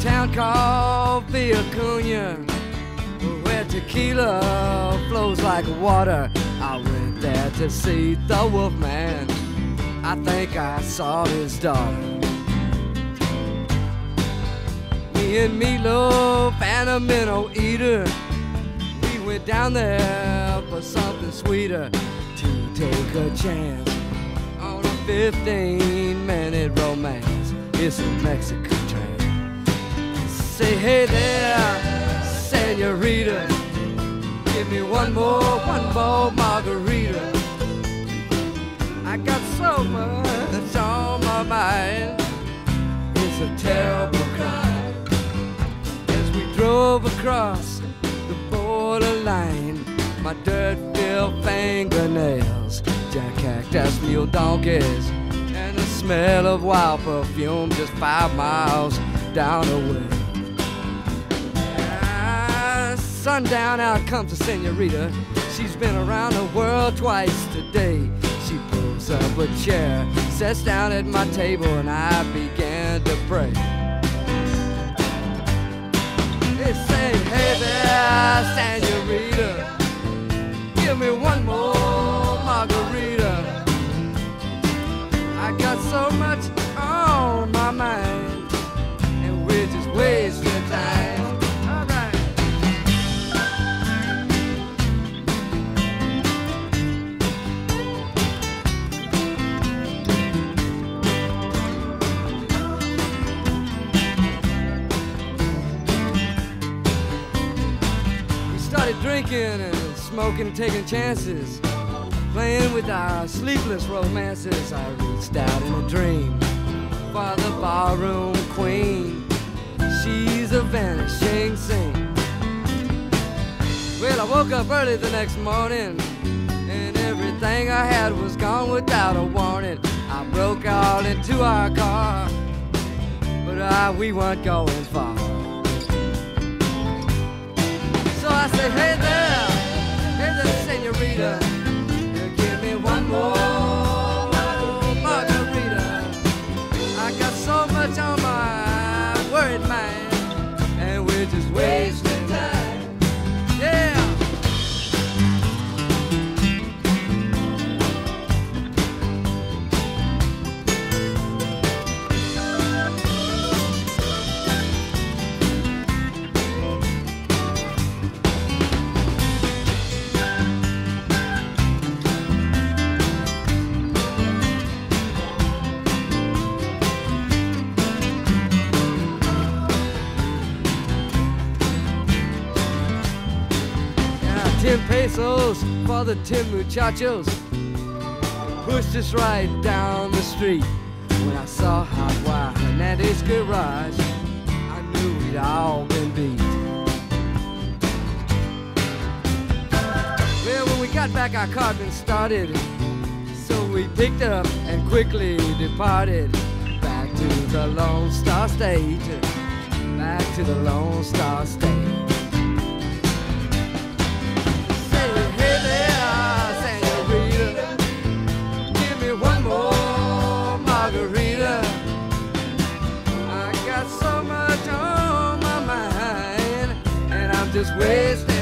town called Villa Acuña, where tequila flows like water. I went there to see the Wolfman. I think I saw his daughter. Me and Meatloaf and a minnow eater. We went down there for something sweeter to take a chance on a 15 minute romance. It's Mexican train. Say, hey there, senorita. Give me one more, one more margarita. I got so much on my mind. It's a terrible crime. As we drove across the borderline, my dirt-filled fingernails, jack cactus mule donkeys, and the smell of wild perfume just five miles down the way. Sundown, out comes the senorita. She's been around the world twice today. She pulls up a chair, sits down at my table, and I began to pray. They say, hey there, senorita, give me one more drinking and smoking, and taking chances, playing with our sleepless romances. I reached out in a dream for the barroom queen. She's a vanishing scene. Well, I woke up early the next morning, and everything I had was gone without a warning. I broke out into our car, but uh, we weren't going far. Hey there, hey there, senorita, give me one more margarita. I got so much on my worried mind, and we're just wasting pesos for the ten muchachos. Pushed us right down the street. When I saw Hot Wire Hernandez's garage, I knew we'd all been beat. Well, when we got back, our car been started. So we picked up and quickly departed back to the Lone Star State. Back to the Lone Star State. Just wasting